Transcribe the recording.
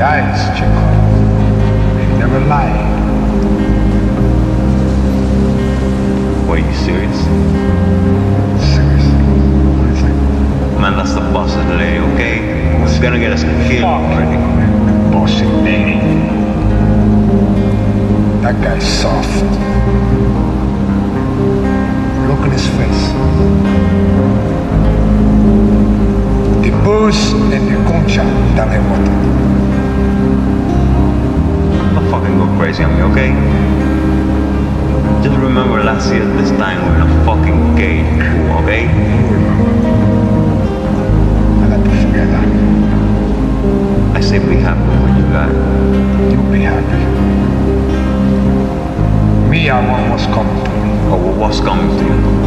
lies, Chico. She never lied. What are you serious? Seriously. Honestly. Man, that's the boss's lady, okay? It's gonna get us killed already. Bossy lady. That guy's soft. Look at his face. The booze and the concha dale water. Don't fucking go crazy on me, okay? Just remember last year this time we were in a fucking gay pool, okay? I like to forget that. I say be happy when you got. You'll be happy. Me, I want what's coming to me. Or oh, what's coming to you.